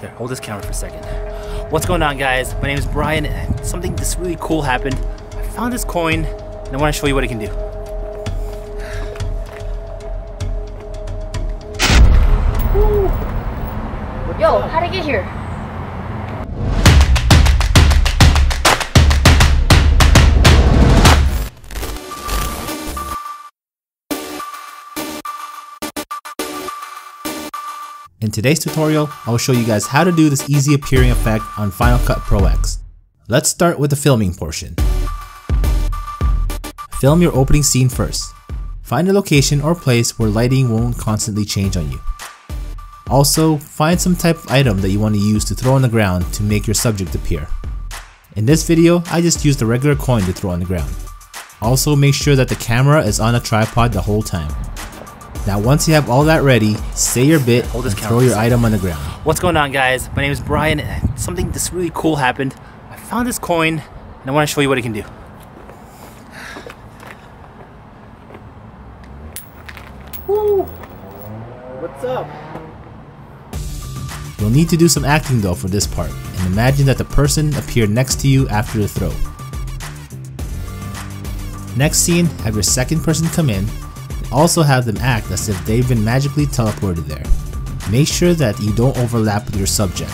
There, hold this camera for a second. What's going on guys? My name is Bryan something this really cool happened. I found this coin and I want to show you what it can do. Yo, how'd I get here? In today's tutorial, I will show you guys how to do this easy appearing effect on Final Cut Pro X. Let's start with the filming portion. Film your opening scene first. Find a location or place where lighting won't constantly change on you. Also, find some type of item that you want to use to throw on the ground to make your subject appear. In this video, I just used a regular coin to throw on the ground. Also make sure that the camera is on a tripod the whole time. Now once you have all that ready, say your bit Hold this and throw your second. item on the ground. What's going on guys? My name is Bryan and something this really cool happened. I found this coin and I want to show you what it can do. Woo! What's up? You'll need to do some acting though for this part, and imagine that the person appeared next to you after the throw. Next scene, have your second person come in, and also have them act as if they've been magically teleported there. Make sure that you don't overlap with your subject.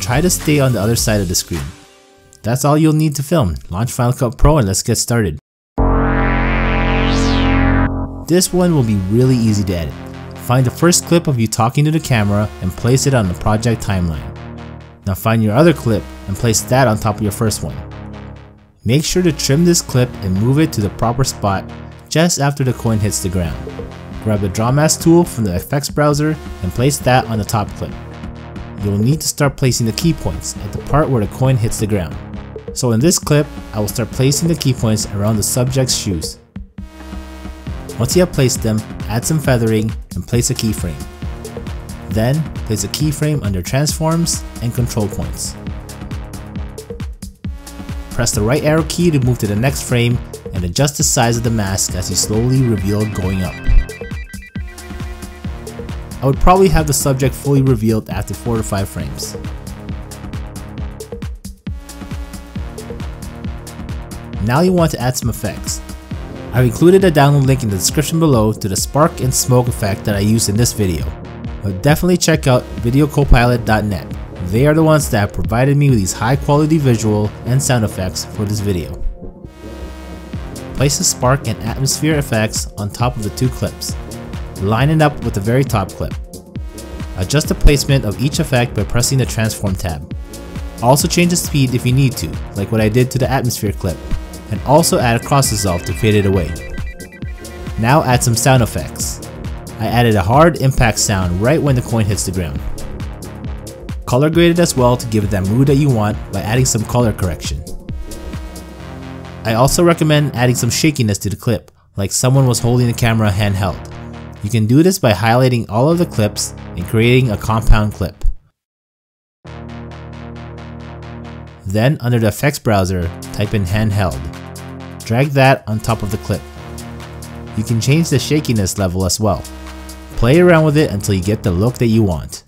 Try to stay on the other side of the screen. That's all you'll need to film. Launch Final Cut Pro and let's get started. This one will be really easy to edit. Find the first clip of you talking to the camera and place it on the project timeline. Now find your other clip and place that on top of your first one. Make sure to trim this clip and move it to the proper spot just after the coin hits the ground. Grab the Draw Mask tool from the effects browser and place that on the top clip. You'll need to start placing the key points at the part where the coin hits the ground. So in this clip, I will start placing the key points around the subject's shoes. Once you have placed them, add some feathering and place a keyframe. Then, place a keyframe under transforms and control points. Press the right arrow key to move to the next frame and adjust the size of the mask as you slowly reveal going up. I would probably have the subject fully revealed after 4 to 5 frames. Now you want to add some effects. I've included a download link in the description below to the spark and smoke effect that I used in this video. But definitely check out videocopilot.net. They are the ones that provided me with these high quality visual and sound effects for this video. Place the spark and atmosphere effects on top of the two clips. Line it up with the very top clip. Adjust the placement of each effect by pressing the transform tab. Also change the speed if you need to, like what I did to the atmosphere clip, and also add a cross dissolve to fade it away. Now add some sound effects. I added a hard impact sound right when the coin hits the ground. Color graded as well to give it that mood that you want by adding some color correction. I also recommend adding some shakiness to the clip, like someone was holding the camera handheld. You can do this by highlighting all of the clips and creating a compound clip. Then under the effects browser, type in handheld. Drag that on top of the clip. You can change the shakiness level as well. Play around with it until you get the look that you want.